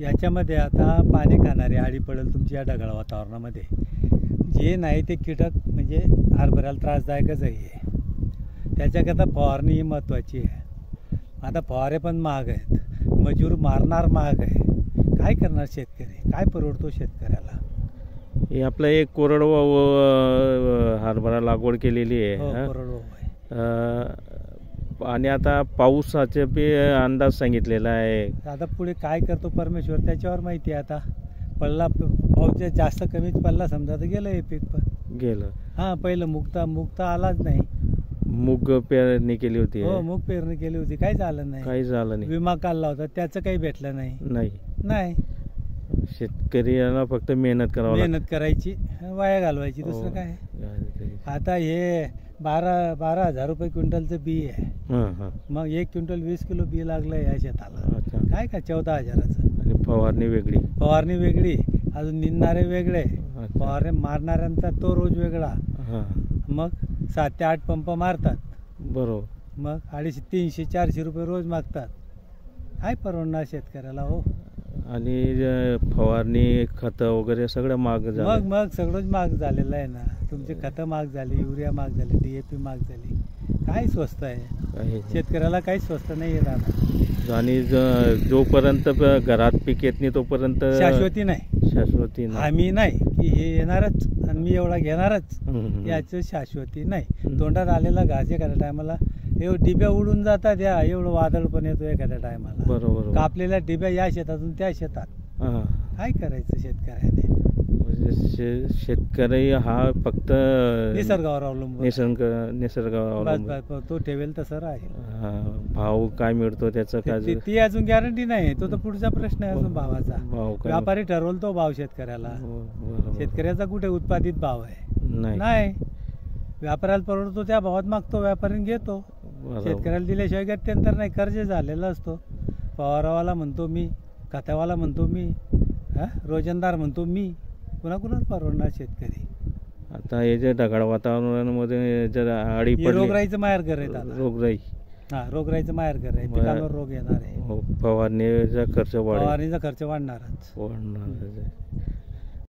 याच्यामध्ये आता पाणी खाणारे आळी पडेल तुमच्या या ढगाळ वातावरणामध्ये. जे नाही ते कीटक म्हणजे हरभऱ्याला त्रासदायकच आहे त्याच्याकरता फवारणी ही महत्त्वाची आहे. आता फवारे पण महाग आहेत. मजूर मारणार महाग आहे. काय करणार शेतकरी? काय परवडतो शेतकऱ्याला? हे आपलं एक कोरडवाहू हरभरा लागवड केलेली आहे हो? कोरडवाहू आहे. आणि आता पावसाचे बी अंदाज सांगितलेला आहे. आता पुढे काय करतो परमेश्वर? त्याच्यावर माहिती आहे आता. पडला पाऊस जास्त कमीच पडला समजा तर गेलं हे पीक पण. गेलं. हां पहिलं मुक्ता मुक्ता आलाच नाही. मूग पेरणी केली होती. हो मूग पेरणी केली होती. काही झालं नाही. काही झालं नाही. विमा काढला होता. त्याचं काही भेटलं नाही. नाही. नाही. शेतकऱ्याला फक्त मेहनत करावं मेहनत करायची वाया घालवायची. हो. दुसरं काय लागतं आता हे बारा बारा हजार रुपये क्विंटलचं बी आहे. हां हां मग एक क्विंटल वीस किलो बी लागलं या शेताला. काय का चौदा हजाराचं? आणि फवारणी वेगळी. फवारणी वेगळी अजून निंदणारे वेगळे. फवारणी मारणाऱ्यांचा तो रोज वेगळा. हां. मग सात ते आठ पंप मारतात. बरोबर. मग अडीचशे तीनशे चारशे रुपये रोज मागतात. काय परवडणार शेतकऱ्याला हो? आणि फवारणी खतं वगैरे सगळं महाग मग मग सगळंच महाग झालेलं आहे ना. तुमची खतं महाग झाली युरिया महाग झाली डीएपी महाग झाली. काय स्वस्त आहे? शेतकऱ्याला काही स्वस्त नाही दादा. आणि जोपर्यंत घरात पीक येत नाही तोपर्यंत शाश्वती नाही. शाश्वती नाही. आम्ही नाही की हे येणारच आणि मी एवढा घेणारच. याचं शाश्वती नाही. तोंडात आलेला घास एखाद्या टायमाला हे डिब्या उडून जातात या एवढं वादळ पण येतो एखाद्या टायमाला. बरोबर कापलेल्या डिब्या या शेतातून त्या शेतात. काय करायचं शेतकऱ्याने? शे- शेतकरी हा फक्त निसर्गावर अवलंबून. निसर्ग निसर्गावर बस अवलंबून. बस बस, तो ठेवेल तसं राहील हा, भाव काय मिळतो त्याचं काय ती- ती अजून गॅरंटी नाही तो तर पुढचा प्रश्न आहे अजून भावाचा. भाव काय? व्यापारी ठरवल तो भाव शेतकऱ्याला. हो, बरोबर. शेतकऱ्याचा कुठे उत्पादित भाव आहे? नाही. नाही. व्यापाऱ्याला परवडतो त्या भावात मागतो व्यापाऱ्याने घेतो. बरोबर. शेतकऱ्याला दिल्याशिवाय गत्यंतर नाही. कर्ज झालेला असतो. पवारावाला म्हणतो मी खतावाला म्हणतो मी हा? रोजंदार म्हणतो मी. कुणा कुणाच परवडणार शेतकरी? आता हे जे ढगाळ वातावरणामध्ये जर आडी हे पडली रोगराईचं माहेर घर आहे रोगराई. हा रोगराईचं माहेर घर आहे. पिकांवर रोग येणार आहे. हो, फवारणीचा खर्च वाढेल. फवारणीचा खर्च वाढणारच. वाढणार.